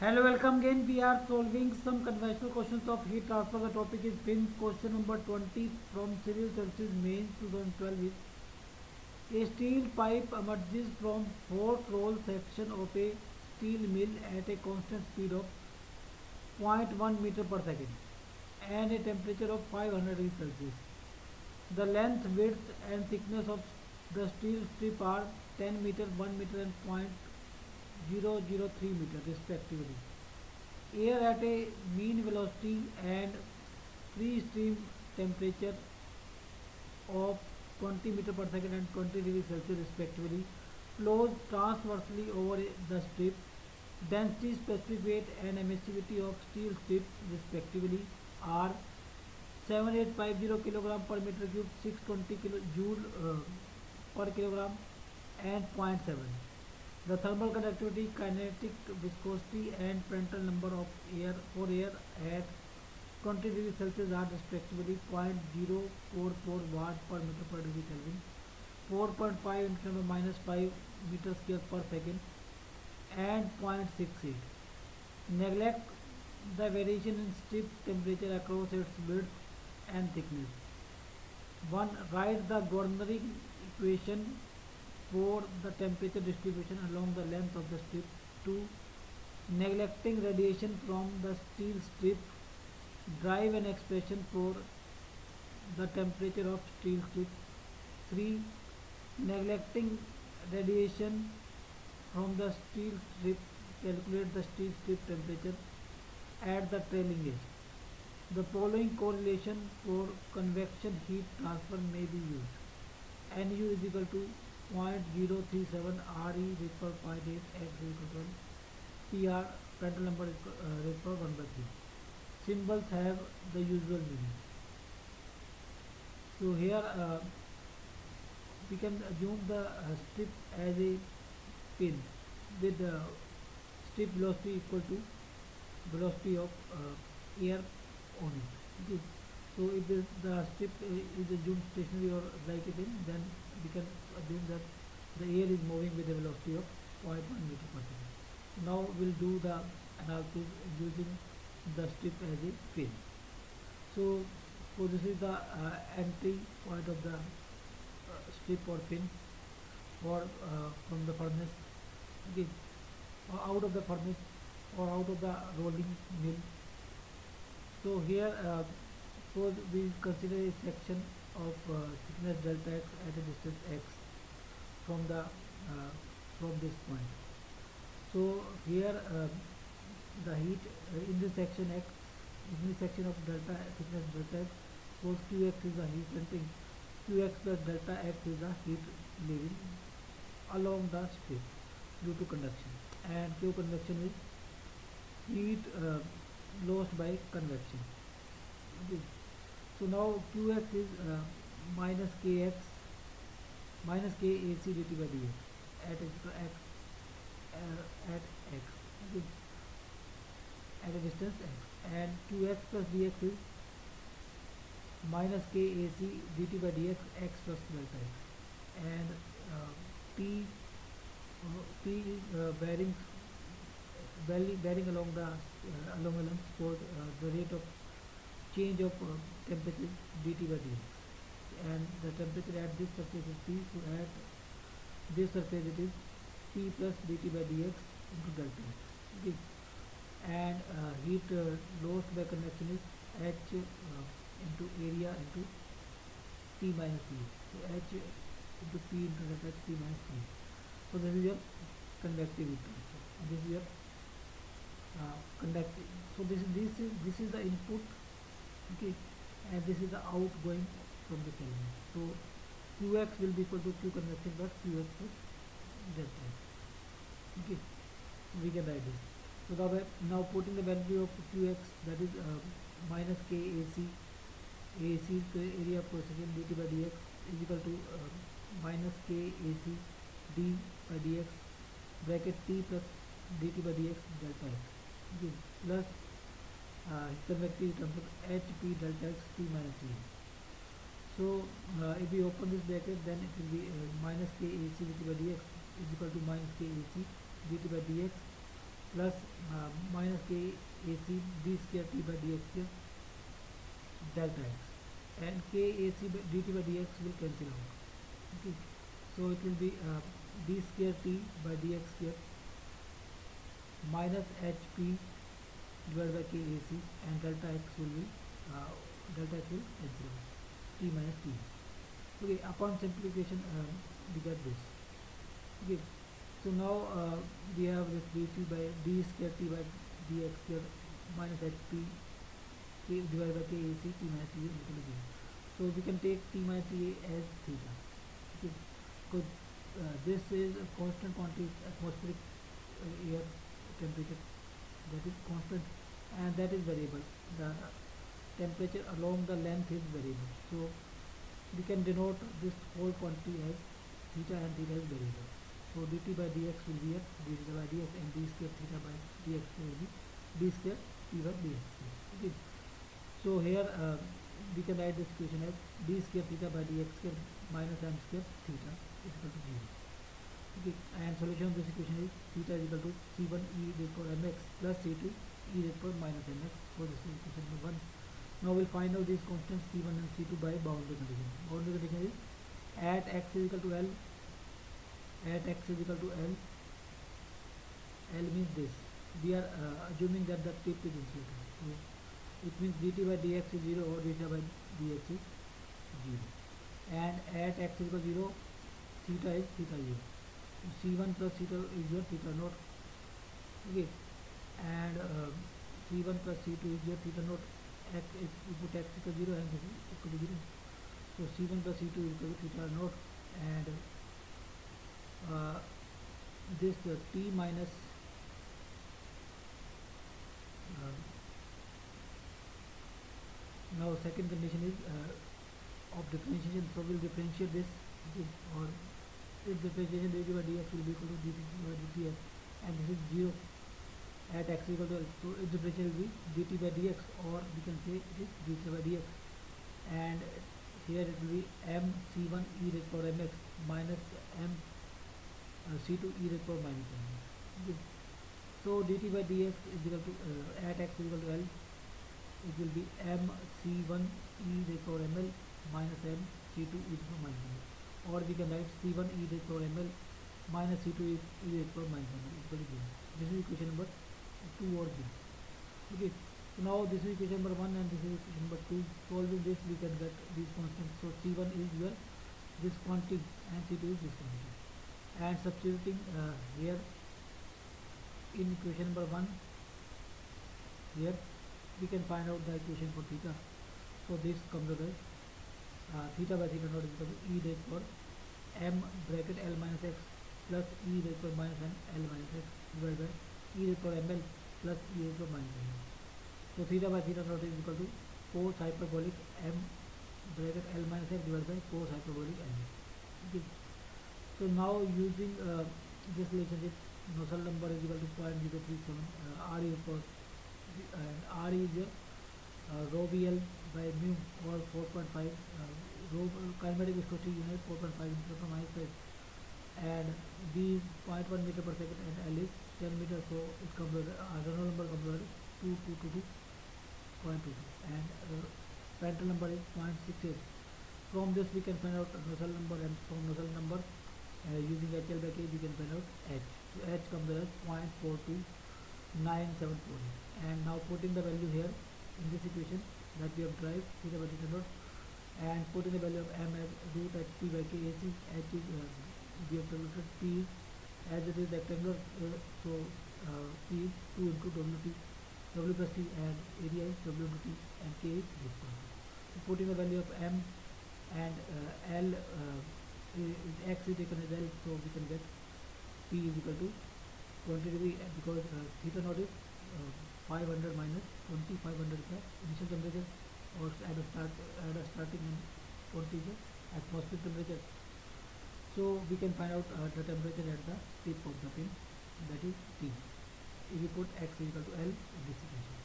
Hello, welcome again. We are solving some conventional questions of heat transfer. The topic is fins. Question number 20 from Civil Services Mains 2012 is: a steel pipe emerges from fourth roll section of a steel mill at a constant speed of 0.1 meter per second and a temperature of 500 degrees Celsius. The length, width, and thickness of the steel strip are 10 meter, 1 meter, and 0.1 003 meter respectively. Air at a mean velocity and free stream temperature of 20 meter per second and 20 degrees Celsius respectively flows transversely over the strip. Density, specific weight and emissivity of steel strips respectively are 7850 kilogram per meter cube, 620 kilo joule uh, per kilogram and 0.7. The thermal conductivity, kinetic viscosity and Prandtl number of air for air at 20 degrees Celsius are respectively 0.044 watt per meter per degree Kelvin, 4.5 into 10 minus 5 meter square per second and 0.68. Neglect the variation in strip temperature across its width and thickness. 1. Write the governing equation for the temperature distribution along the length of the strip. 2. Neglecting radiation from the steel strip. Drive an expression for the temperature of steel strip. 3. Neglecting radiation from the steel strip. Calculate the steel strip temperature at the trailing edge. The following correlation for convection heat transfer may be used. Nu is equal to 0.037 RE rate per point is PR Prandtl number is uh, rate 1 by 3. Symbols have the usual meaning. So here uh, we can assume the uh, strip as a pin with uh, strip velocity equal to velocity of uh, air on it. Good. So if the, the strip is assumed stationary or like it in, then we can assume that the air is moving with a velocity of 0.1 meter per second. Now we'll do the analysis using the strip as a pin. So, so this is the uh, entry point of the uh, strip or pin or uh, from the furnace okay or uh, out of the furnace or out of the rolling mill so here uh, so we consider a section of uh, thickness delta x at a distance x from the uh, from this point so here uh, the heat uh, in this section x in this section of delta thickness delta x suppose qx is the heat entering. qx plus delta x is the heat leaving along the strip due to conduction and q convection is heat uh, lost by convection so now qx is uh, minus kx minus k ac dt by dx at x to x uh, at x okay. at a distance x and qx plus dx is minus kac dt by dx x plus delta x and uh, p uh, p is uh, bearing bearing along the uh, along the length for uh, the rate of change of uh, temperature dt by dx and the temperature at this surface is T so at this surface it is T plus dt by dx into delta okay. and uh, heat uh, lost by convection is H uh, into area into T minus T so H into P into delta T minus T so this is your convective transfer this is your uh, conductive so this is this is this is the input okay and this is the outgoing from the cylinder so qx will be equal to q convection plus qx plus delta okay we can write this so now, now putting the value of qx that is uh, minus kac ac is the area of cross-section dt by dx is equal to uh, minus kac d by dx bracket t plus dt by dx delta x okay, plus uh, directly in terms of HP delta x p minus d. So uh, if we open this bracket then it will be uh, minus k a c dt by dx is equal to minus k a c dt by dx plus uh, minus k a c d square t by dx square delta x and k a c by dt by dx will cancel out. Okay. So it will be uh, d square t by dx square minus h p divided by K AC and delta X will be uh, delta X will be zero T minus T. Okay, upon simplification uh, we get this. Okay, so now uh, we have this dt by d square t by dx square minus hp k divided by k ac t minus t is equal to zero. So we can take t minus t as theta. Okay, good. uh, this is a constant quantity atmospheric uh, air temperature that is constant and that is variable the temperature along the length is variable so we can denote this whole quantity as theta and theta is variable so dt by dx will be f d theta by dx and d square theta by dx will be d square p by dx okay so here uh, we can write this equation as d square theta by dx square minus m square theta is equal to 0 okay and solution of this equation is theta is equal to c1 e to the power mx plus c2 e to upon minus n x for this equation number 1. Now we'll find out these constants c1 and c2 by boundary condition. Boundary condition is at x is equal to l, at x is equal to l, l means this. We are uh, assuming that the tip is insulated. So it means dt by dx is 0 or theta by dx is 0. And at x is equal to 0, theta is theta 0. So c1 plus theta is 0, theta naught. Okay. and uh, c1 plus c2 is here theta not x is equal to x equal 0 and this is equal to 0 so c1 plus c2 is equal to theta not and uh, this uh, t minus uh, now second condition is uh, of differentiation so we'll differentiate this, this or if differentiation derivative by dx will be equal to dx by dx and this is 0 at x equal to So its differential will be dt by dx or we can say it is dt by dx and here it will be m c1 e raised to the power mx minus m uh, c2 e raised to the power minus mx. So dt by dx is equal to uh, at x equal to L it will be m c1 e raised to the power ml minus m c2 e raised to the power minus ml or we can write c1 e raised to the power ml minus c2 e raised to the power minus ml equal to 0. This is equation number towards it okay so now this is equation number one and this is equation number two solving this we can get these constants so c1 is your this quantity and c2 is this quantity and substituting uh, here in equation number 1 here we can find out the equation for theta so this comes out as uh, theta by theta not is equal to e raised for m bracket l minus x plus e raised for minus n l minus x divided by is equal M L plus E is minus M तो सीधा by सीधा not equal to four hyperbolic M bracket L minus F divide by four hyperbolic M L ठीक so तो now using this relationship Nusselt number is equal to point zero three seven R is and R is rho B L by mu और four point five rho kinematic viscosity unit four point five minus and v 0.1 meter per second and l is 10 meter so it comes with uh, Reynolds number comes with 2222.22 and uh, Prandtl number is 0.68 from this we can find out Nusselt number and from Nusselt number uh, using HL by K we can find out H so H comes as 0.42974 and now putting the value here in this equation that we have derived is number and putting the value of M as root h P by K H is, H is uh, we have denoted P as it is rectangular, uh, so uh, P is 2 into WT, W plus T and area is w t and K is this one. So putting the value of M and uh, L, uh, is X is taken as L, so we can get P is equal to degree because uh, theta naught is uh, 500 minus 20, 500 is the initial temperature or at a, start, at a starting and 20 is the atmospheric temperature. so we can find out uh, the temperature at the tip of the pin that is T if you put x equal to L this equation